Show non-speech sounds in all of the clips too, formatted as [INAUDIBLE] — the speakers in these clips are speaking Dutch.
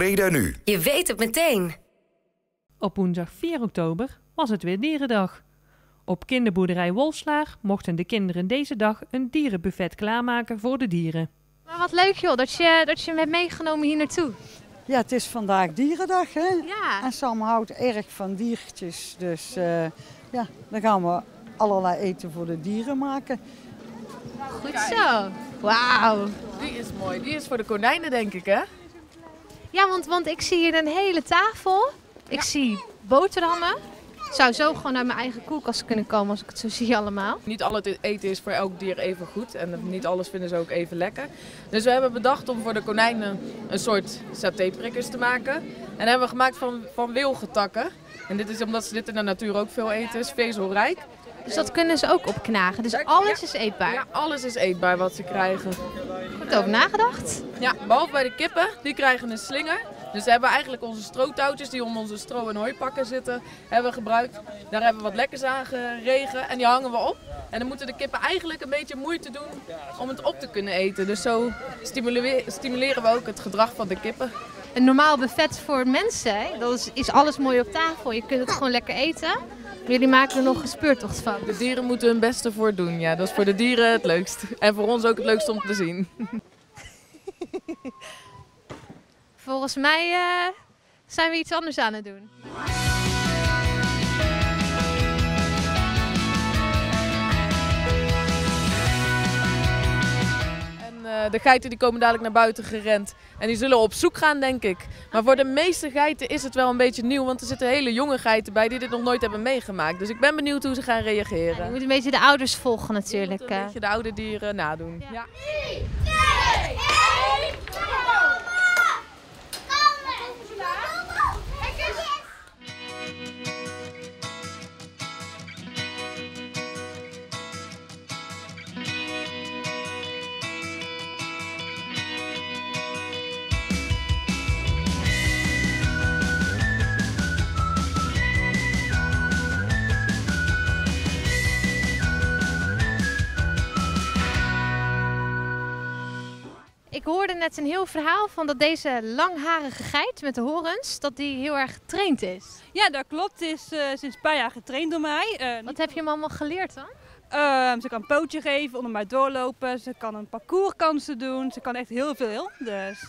Breda nu. Je weet het meteen. Op woensdag 4 oktober was het weer Dierendag. Op kinderboerderij Wolfslaar mochten de kinderen deze dag een dierenbuffet klaarmaken voor de dieren. Maar wat leuk joh, dat je, dat je me hebt meegenomen hier naartoe. Ja, het is vandaag dierendag hè. Ja. En Sam houdt erg van diertjes. Dus eh, ja, dan gaan we allerlei eten voor de dieren maken. Goed zo. Wauw. Die is mooi. Die is voor de konijnen, denk ik, hè? Ja, want, want ik zie hier een hele tafel. Ik zie boterhammen. Ik zou zo gewoon naar mijn eigen koelkast kunnen komen als ik het zo [LAUGHS] zie allemaal. Niet al het eten is voor elk dier even goed. En niet alles vinden ze ook even lekker. Dus we hebben bedacht om voor de konijnen een soort satéprikkers te maken. En dat hebben we gemaakt van, van wilgetakken. En dit is omdat ze dit in de natuur ook veel eten. is vezelrijk. Dus dat kunnen ze ook opknagen. Dus alles is eetbaar. Ja, alles is eetbaar wat ze krijgen. Goed over nagedacht. Ja, behalve bij de kippen. Die krijgen een slinger. Dus we hebben eigenlijk onze strootouwtjes die om onze stro- en hooipakken zitten, hebben we gebruikt. Daar hebben we wat lekkers aan geregen en die hangen we op. En dan moeten de kippen eigenlijk een beetje moeite doen om het op te kunnen eten. Dus zo stimuleren we ook het gedrag van de kippen. Een normaal buffet voor mensen, dat is, is alles mooi op tafel. Je kunt het gewoon lekker eten. Jullie maken er nog een speurtocht van. De dieren moeten hun beste voor doen. Ja, dat is voor de dieren het leukst. En voor ons ook het leukst om te zien. [LAUGHS] Volgens mij eh, zijn we iets anders aan het doen. De geiten die komen dadelijk naar buiten gerend. En die zullen op zoek gaan, denk ik. Maar voor de meeste geiten is het wel een beetje nieuw. Want er zitten hele jonge geiten bij die dit nog nooit hebben meegemaakt. Dus ik ben benieuwd hoe ze gaan reageren. Je moet een beetje de ouders volgen natuurlijk. Een eh. beetje de oude dieren nadoen. Ja. Ik hoorde net een heel verhaal van dat deze langharige geit met de horens, dat die heel erg getraind is. Ja, dat klopt. Het is eh, sinds een paar jaar getraind door mij. Eh, Wat heb je hem allemaal geleerd dan? ehm, ze kan een pootje geven, onder mij doorlopen. Ze kan een parcourskansen doen. Ze kan echt heel veel. Dus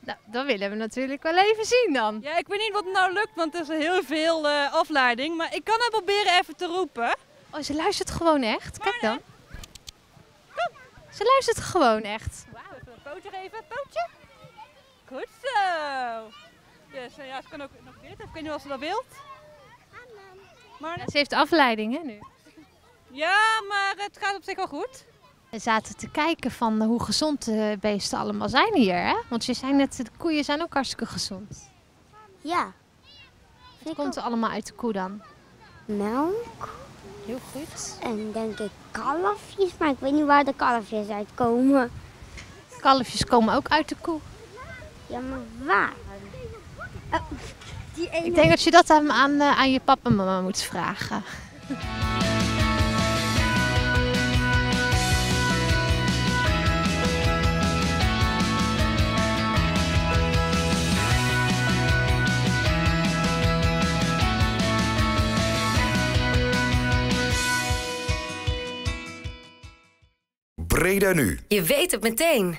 Nou, dat willen we natuurlijk wel even zien dan. ja, ik weet niet wat het nou lukt, want er is heel veel eh, afleiding. Maar ik kan het proberen even te roepen. Oh, ze luistert gewoon echt. Kijk dan. Ze luistert gewoon echt. Wauw, even een pootje geven. Pootje. Goed zo. Dus eh, ja, ze kan ook nog dit. Ik weet niet of ze dat wilt. Maar, Ze heeft afleiding hè nu. ja, maar het gaat op zich wel goed. We zaten te kijken van hoe gezond de beesten allemaal zijn hier. Hè? Want je zei net, de koeien zijn ook hartstikke gezond. Ja, Wat komt er allemaal uit de koe dan? melk Heel goed. en denk ik kalfjes, maar ik weet niet waar de kalfjes uitkomen. Kalfjes komen ook uit de koe. Ja, maar waar? Oh, die ene... Ik denk dat je dat aan, aan, eh, aan je papa en mama moet vragen. Breda nu. Je weet het meteen.